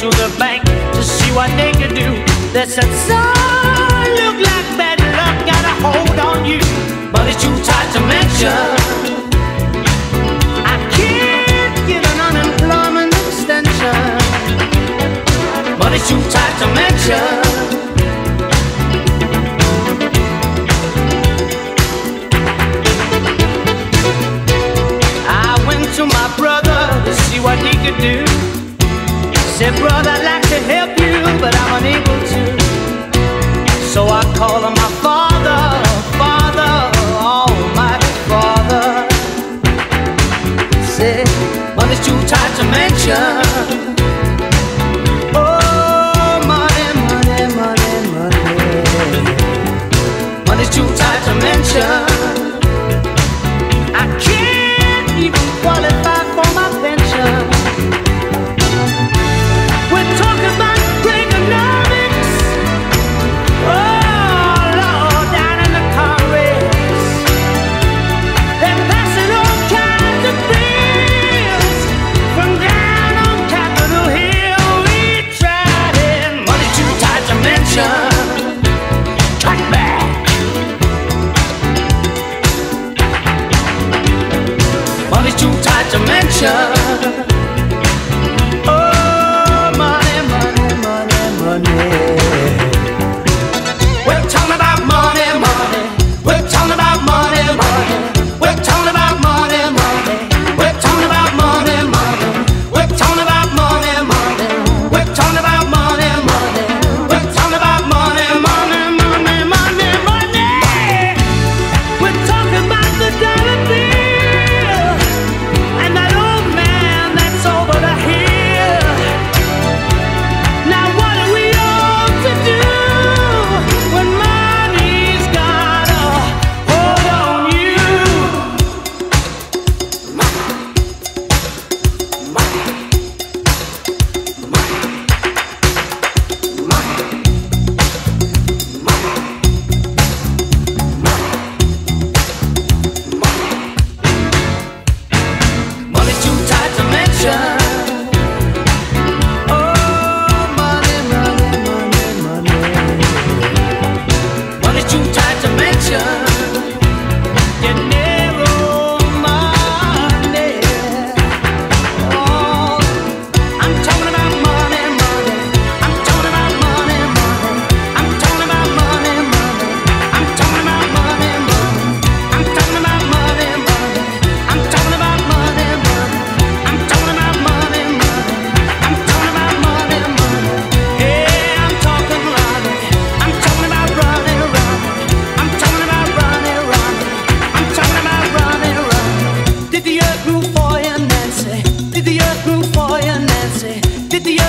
to the bank to see what they could do. They said, son, look like bad luck got a hold on you, but it's too tight to mention. I can't give an unemployment extension, but it's too tight to mention. So I call him my father, father, almighty father. Said, money's too tight to mention. Oh, money, money, money, money. Money's too tight to mention. I tight to mention. Did the